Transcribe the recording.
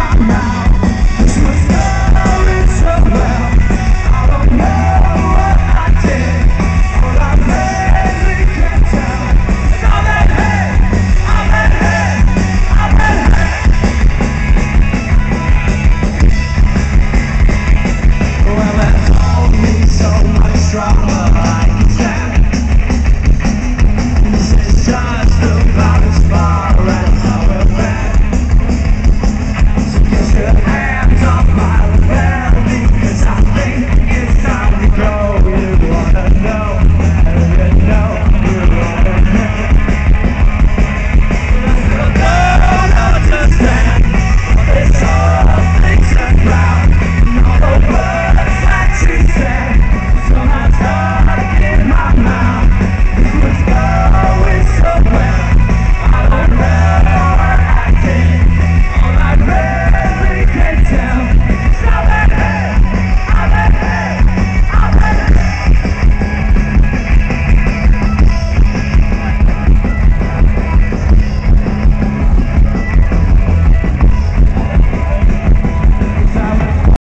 my mouth